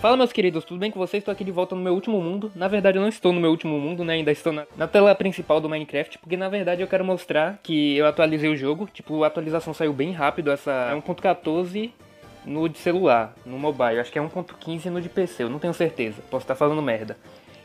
Fala meus queridos, tudo bem com vocês? Estou aqui de volta no meu último mundo. Na verdade eu não estou no meu último mundo, né? Ainda estou na, na, tela principal do Minecraft, porque na verdade eu quero mostrar que eu atualizei o jogo. Tipo, a atualização saiu bem rápido, essa é 1.14 no de celular, no mobile. Acho que é 1.15 no de PC, eu não tenho certeza. Posso estar falando merda.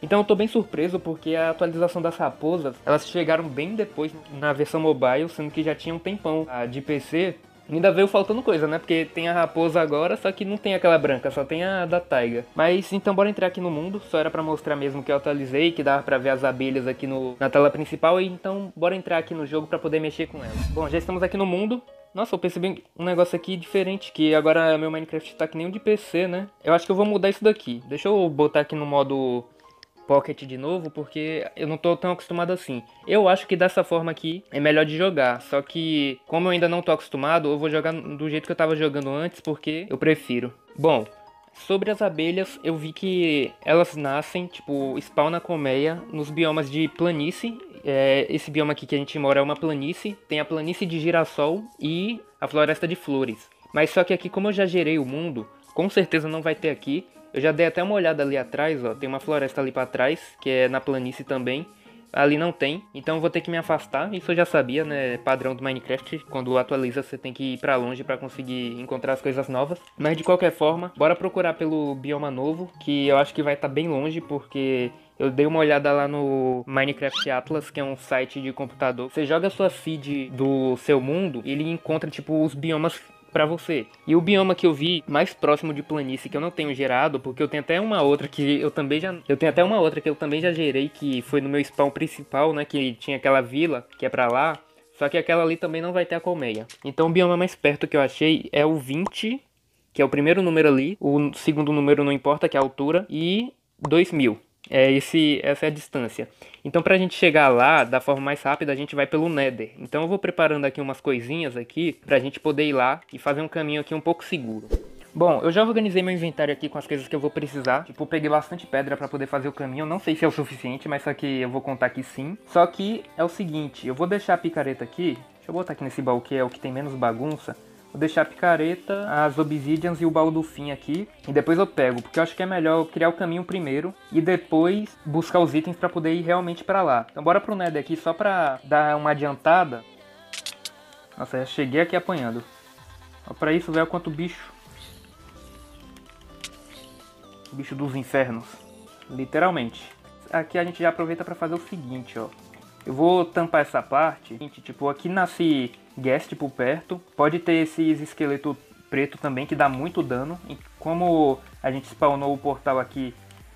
Então eu tô bem surpreso porque a atualização das raposas, elas chegaram bem depois na versão mobile, sendo que já tinha um tempão. A de PC Ainda veio faltando coisa, né? Porque tem a raposa agora, só que não tem aquela branca, só tem a da taiga. Mas então bora entrar aqui no mundo, só era para mostrar mesmo que eu atualizei, que dava para ver as abelhas aqui no, na tela principal, e então bora entrar aqui no jogo para poder mexer com elas. Bom, já estamos aqui no mundo. Nossa, eu percebi um negócio aqui diferente, que agora meu Minecraft tá que nem o de PC, né? Eu acho que eu vou mudar isso daqui. Deixa eu botar aqui no modo Pocket de novo, porque eu não tô tão acostumado assim. Eu acho que dessa forma aqui é melhor de jogar, só que como eu ainda não tô acostumado, eu vou jogar do jeito que eu tava jogando antes, porque eu prefiro. Bom, sobre as abelhas, eu vi que elas nascem, tipo, spawn na colmeia, nos biomas de planície. É, esse bioma aqui que a gente mora é uma planície, tem a planície de girassol e a floresta de flores. Mas só que aqui, como eu já gerei o mundo, com certeza não vai ter aqui. Eu já dei até uma olhada ali atrás, ó. Tem uma floresta ali para trás, que é na planície também. Ali não tem, então vou ter que me afastar. Isso eu já sabia, né? Padrão do Minecraft. Quando atualiza, você tem que ir para longe para conseguir encontrar as coisas novas. Mas de qualquer forma, bora procurar pelo bioma novo, que eu acho que vai estar tá bem longe, porque eu dei uma olhada lá no Minecraft Atlas, que é um site de computador. Você joga a sua feed do seu mundo, ele encontra tipo os biomas para você. E o bioma que eu vi mais próximo de planície que eu não tenho gerado, porque eu tenho até uma outra que eu também já eu tenho até uma outra que eu também já gerei que foi no meu spawn principal, né, que tinha aquela vila que é para lá. Só que aquela ali também não vai ter a colmeia. Então o bioma mais perto que eu achei é o 20, que é o primeiro número ali. O segundo número não importa, que é a altura. E 2000. É esse, essa é a distância. Então, para a gente chegar lá da forma mais rápida, a gente vai pelo Nether. Então, eu vou preparando aqui umas coisinhas aqui para a gente poder ir lá e fazer um caminho aqui um pouco seguro. Bom, eu já organizei meu inventário aqui com as coisas que eu vou precisar. Tipo, peguei bastante pedra para poder fazer o caminho. Não sei se é o suficiente, mas só que eu vou contar que sim. Só que é o seguinte, eu vou deixar a picareta aqui. Deixa eu botar aqui nesse baú que é o que tem menos bagunça. Vou deixar a picareta, as obsidians e o baú do fim aqui. E depois eu pego, porque eu acho que é melhor criar o caminho primeiro e depois buscar os itens para poder ir realmente para lá. Então bora pro Nether aqui só pra dar uma adiantada. Nossa, já cheguei aqui apanhando. Ó, pra isso, velho, quanto bicho. Bicho dos infernos. Literalmente. Aqui a gente já aproveita para fazer o seguinte, ó. Eu vou tampar essa parte. Tipo, aqui nasce guest por perto. Pode ter esses esqueletos preto também que dá muito dano. E como a gente spawnou o portal aqui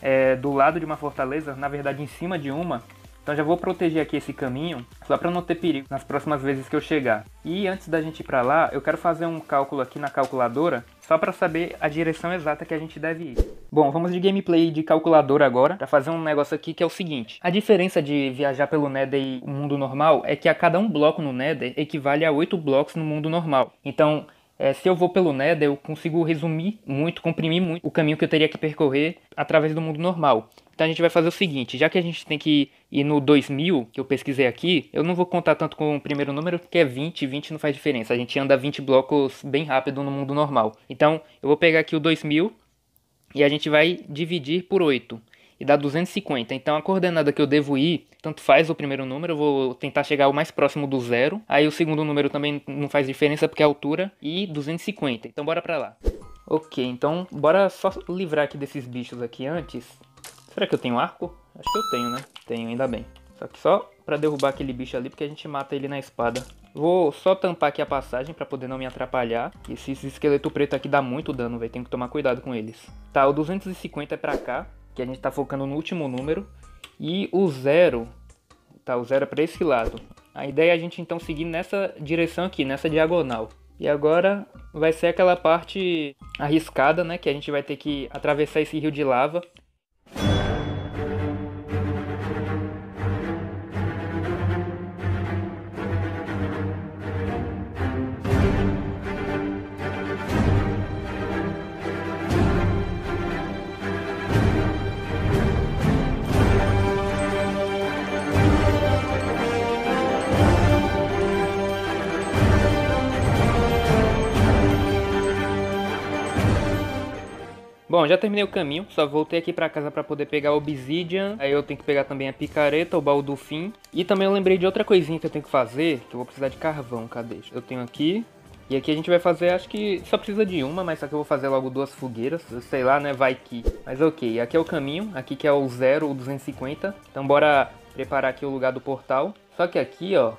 é, do lado de uma fortaleza, na verdade em cima de uma, então já vou proteger aqui esse caminho, só para não ter perigo nas próximas vezes que eu chegar. E antes da gente ir para lá, eu quero fazer um cálculo aqui na calculadora, só para saber a direção exata que a gente deve ir. Bom, vamos de gameplay de calculadora agora, para fazer um negócio aqui que é o seguinte. A diferença de viajar pelo Nether e o mundo normal é que a cada um bloco no Nether equivale a 8 blocos no mundo normal. Então, é, se eu vou pelo Nether, eu consigo resumir muito, comprimir muito o caminho que eu teria que percorrer através do mundo normal. Então a gente vai fazer o seguinte, já que a gente tem que ir no 2000, que eu pesquisei aqui, eu não vou contar tanto com o primeiro número, porque é 20, 20 não faz diferença. A gente anda 20 blocos bem rápido no mundo normal. Então eu vou pegar aqui o 2000 e a gente vai dividir por 8 e dá 250. Então a coordenada que eu devo ir, tanto faz o primeiro número, eu vou tentar chegar o mais próximo do zero. Aí o segundo número também não faz diferença porque é altura e 250. Então bora pra lá. Ok, então bora só livrar aqui desses bichos aqui antes. Será que eu tenho arco? Acho que eu tenho, né? Tenho, ainda bem. Só que só pra derrubar aquele bicho ali, porque a gente mata ele na espada. Vou só tampar aqui a passagem pra poder não me atrapalhar. Esses esqueleto preto aqui dá muito dano, velho. Tem que tomar cuidado com eles. Tá, o 250 é pra cá que a gente está focando no último número. E o zero, tá, o zero é para esse lado. A ideia é a gente então seguir nessa direção aqui, nessa diagonal. E agora vai ser aquela parte arriscada, né, que a gente vai ter que atravessar esse rio de lava Bom, já terminei o caminho, só voltei aqui pra casa pra poder pegar o obsidian. Aí eu tenho que pegar também a picareta, o baú do fim. E também eu lembrei de outra coisinha que eu tenho que fazer, que eu vou precisar de carvão, cadê? Eu tenho aqui, e aqui a gente vai fazer, acho que só precisa de uma, mas só que eu vou fazer logo duas fogueiras, sei lá, né, vai que. Mas ok, aqui é o caminho, aqui que é o 0, o 250. Então bora preparar aqui o lugar do portal. Só que aqui, ó,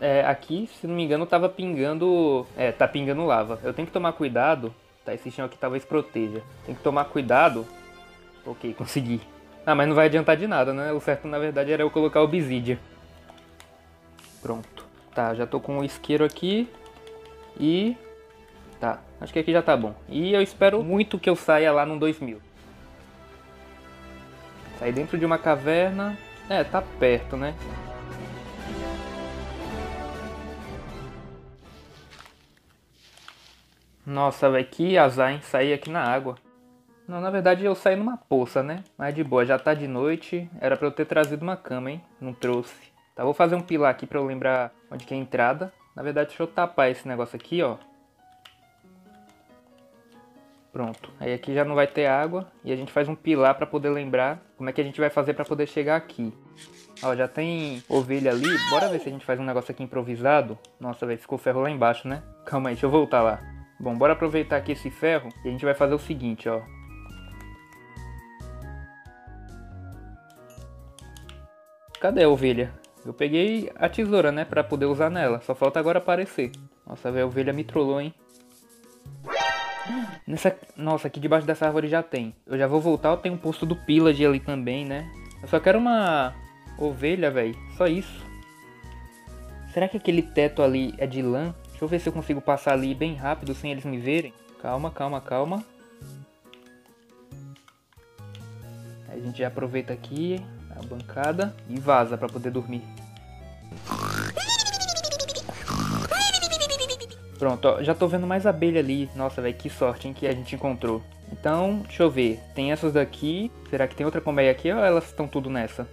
é, aqui, se não me engano, tava pingando, é, tá pingando lava. Eu tenho que tomar cuidado, tá, esse chão aqui talvez proteja. Tem que tomar cuidado. Ok, consegui. Ah, mas não vai adiantar de nada, né? O certo, na verdade, era eu colocar o obsidian. Pronto. Tá, já tô com o isqueiro aqui. E... Tá, acho que aqui já tá bom. E eu espero muito que eu saia lá no 2000. Sair dentro de uma caverna... É, tá perto, né? Nossa, velho, que azar, hein? Sair aqui na água. Não, na verdade eu saí numa poça, né? Mas de boa, já tá de noite. Era pra eu ter trazido uma cama, hein? Não trouxe. Tá, vou fazer um pilar aqui pra eu lembrar onde que é a entrada. Na verdade, deixa eu tapar esse negócio aqui, ó. Pronto. Aí aqui já não vai ter água. E a gente faz um pilar pra poder lembrar como é que a gente vai fazer pra poder chegar aqui. Ó, já tem ovelha ali. Bora ver se a gente faz um negócio aqui improvisado. Nossa, velho, ficou ferro lá embaixo, né? Calma aí, deixa eu voltar lá. Bom, bora aproveitar aqui esse ferro e a gente vai fazer o seguinte, ó. Cadê a ovelha? Eu peguei a tesoura, né, pra poder usar nela. Só falta agora aparecer. Nossa, a ovelha me trollou, hein. Nessa... Nossa, aqui debaixo dessa árvore já tem. Eu já vou voltar, eu tenho um posto do Pillage ali também, né. Eu só quero uma ovelha, velho. Só isso. Será que aquele teto ali é de lã? Deixa eu ver se eu consigo passar ali bem rápido sem eles me verem. Calma, calma, calma. Aí a gente já aproveita aqui a bancada e vaza para poder dormir. Pronto, ó, já tô vendo mais abelha ali. Nossa, velho, que sorte, hein, que a gente encontrou. Então, deixa eu ver. Tem essas daqui. Será que tem outra colmeia aqui ou elas estão tudo nessa?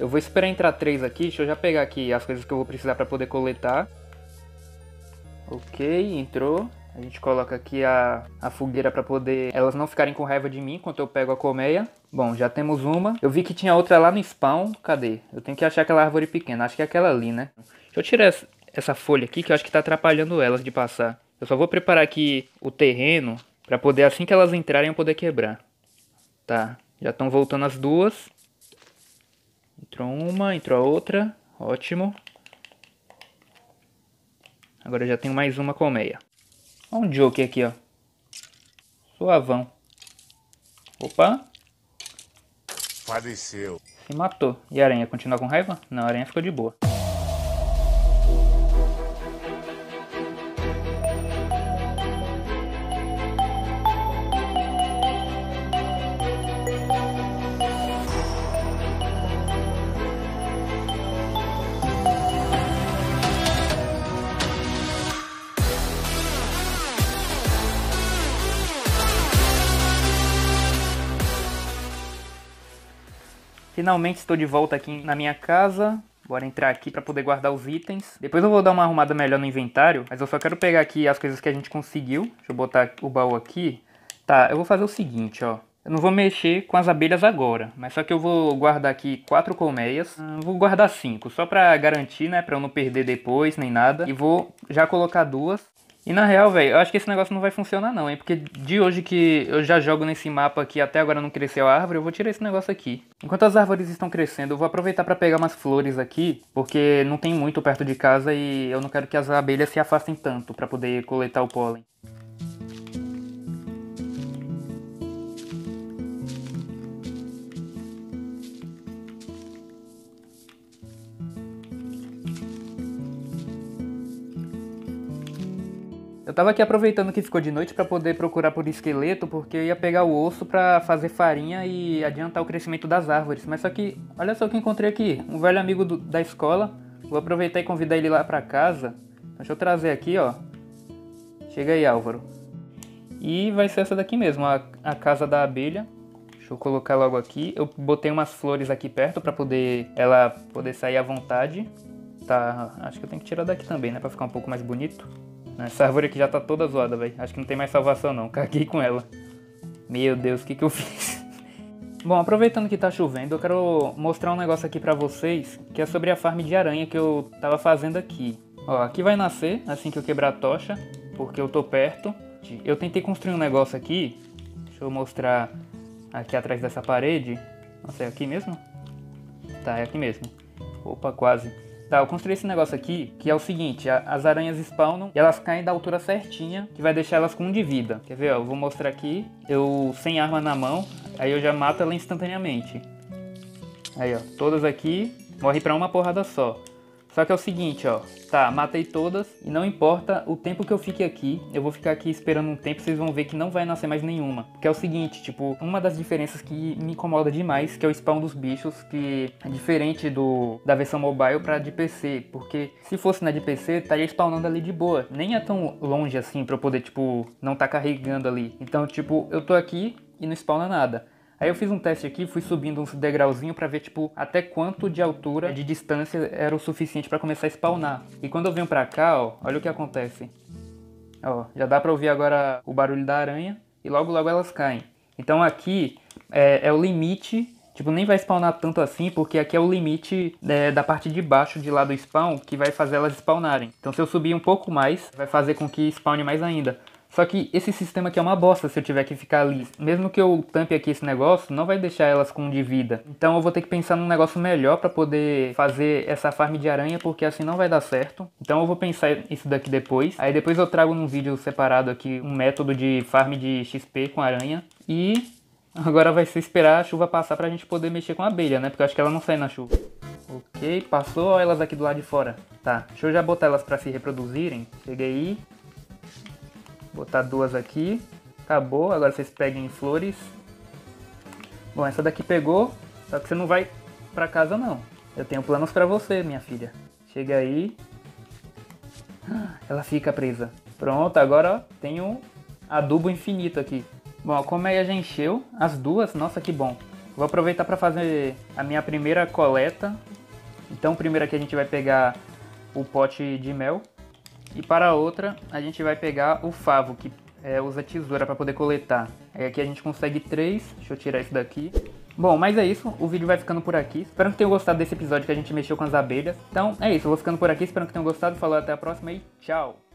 Eu vou esperar entrar três aqui. Deixa eu já pegar aqui as coisas que eu vou precisar para poder coletar. Ok, entrou. A gente coloca aqui a, a fogueira para poder elas não ficarem com raiva de mim enquanto eu pego a colmeia. Bom, já temos uma. Eu vi que tinha outra lá no spawn. Cadê? Eu tenho que achar aquela árvore pequena. Acho que é aquela ali, né? Deixa eu tirar essa folha aqui que eu acho que tá atrapalhando elas de passar. Eu só vou preparar aqui o terreno para poder, assim que elas entrarem, eu poder quebrar. Tá, já estão voltando as duas. Entrou uma, entrou a outra. Ótimo. Agora eu já tenho mais uma colmeia. Olha um joke aqui, ó. Suavão. Opa. Faleceu. Se matou. E a aranha continua com raiva? Não, a aranha ficou de boa. Finalmente estou de volta aqui na minha casa. Bora entrar aqui para poder guardar os itens. Depois eu vou dar uma arrumada melhor no inventário, mas eu só quero pegar aqui as coisas que a gente conseguiu. Deixa eu botar o baú aqui. Tá, eu vou fazer o seguinte, ó. Eu não vou mexer com as abelhas agora, mas só que eu vou guardar aqui quatro colmeias. Hum, vou guardar cinco, só pra garantir, né, pra eu não perder depois, nem nada. E vou já colocar duas. E na real, velho, eu acho que esse negócio não vai funcionar não, hein? Porque de hoje que eu já jogo nesse mapa aqui até agora não cresceu a árvore, eu vou tirar esse negócio aqui. Enquanto as árvores estão crescendo, eu vou aproveitar para pegar umas flores aqui, porque não tem muito perto de casa e eu não quero que as abelhas se afastem tanto para poder coletar o pólen. Tava aqui aproveitando que ficou de noite para poder procurar por esqueleto, porque eu ia pegar o osso para fazer farinha e adiantar o crescimento das árvores. Mas só que, olha só o que encontrei aqui, um velho amigo do, da escola. Vou aproveitar e convidar ele lá para casa. Deixa eu trazer aqui, ó. Chega aí, Álvaro. E vai ser essa daqui mesmo, a, a casa da abelha. Deixa eu colocar logo aqui. Eu botei umas flores aqui perto para poder ela poder sair à vontade. Tá, acho que eu tenho que tirar daqui também, né, para ficar um pouco mais bonito. Essa árvore aqui já tá toda zoada, velho. Acho que não tem mais salvação não. Caguei com ela. Meu Deus, o que que eu fiz? Bom, aproveitando que tá chovendo, eu quero mostrar um negócio aqui pra vocês, que é sobre a farm de aranha que eu tava fazendo aqui. Ó, aqui vai nascer assim que eu quebrar a tocha, porque eu tô perto. Eu tentei construir um negócio aqui, deixa eu mostrar aqui atrás dessa parede. Nossa, é aqui mesmo? Tá, é aqui mesmo. Opa, quase. Tá, eu construí esse negócio aqui, que é o seguinte, a, as aranhas spawnam e elas caem da altura certinha, que vai deixar elas com um de vida. Quer ver, ó, eu vou mostrar aqui, eu sem arma na mão, aí eu já mato ela instantaneamente. Aí, ó, todas aqui, morre pra uma porrada só. Só que é o seguinte, ó. Tá, matei todas e não importa o tempo que eu fique aqui, eu vou ficar aqui esperando um tempo, vocês vão ver que não vai nascer mais nenhuma. Porque é o seguinte, tipo, uma das diferenças que me incomoda demais, que é o spawn dos bichos, que é diferente do da versão mobile pra de PC. Porque se fosse na de PC, estaria spawnando ali de boa. Nem é tão longe assim pra eu poder, tipo, não tá carregando ali. Então, tipo, eu tô aqui e não spawna nada. Aí eu fiz um teste aqui, fui subindo uns degrauzinho para ver tipo até quanto de altura, de distância era o suficiente para começar a spawnar. E quando eu venho para cá, ó, olha o que acontece. Ó, já dá para ouvir agora o barulho da aranha e logo logo elas caem. Então aqui é, é o limite Tipo, nem vai spawnar tanto assim, porque aqui é o limite é, da parte de baixo de lá do spawn que vai fazer elas spawnarem. Então se eu subir um pouco mais, vai fazer com que spawne mais ainda. Só que esse sistema aqui é uma bosta se eu tiver que ficar ali. Mesmo que eu tampe aqui esse negócio, não vai deixar elas com de vida. Então eu vou ter que pensar num negócio melhor para poder fazer essa farm de aranha, porque assim não vai dar certo. Então eu vou pensar isso daqui depois. Aí depois eu trago num vídeo separado aqui um método de farm de XP com aranha. E agora vai ser esperar a chuva passar pra gente poder mexer com a abelha, né? Porque eu acho que ela não sai na chuva. Ok, passou elas aqui do lado de fora. Tá, deixa eu já botar elas pra se reproduzirem. Cheguei aí. Botar duas aqui. Acabou. Agora vocês peguem flores. Bom, essa daqui pegou. Só que você não vai pra casa não. Eu tenho planos pra você, minha filha. Chega aí. Ela fica presa. Pronto, agora ó, tem um adubo infinito aqui. Bom, a já encheu. As duas, nossa que bom. Vou aproveitar para fazer a minha primeira coleta. Então primeiro aqui a gente vai pegar o pote de mel. E para a outra, a gente vai pegar o favo, que é, usa tesoura para poder coletar. Aí aqui a gente consegue três. Deixa eu tirar isso daqui. Bom, mas é isso, o vídeo vai ficando por aqui. Espero que tenham gostado desse episódio que a gente mexeu com as abelhas. Então é isso, eu vou ficando por aqui, espero que tenham gostado. Falou, até a próxima e tchau!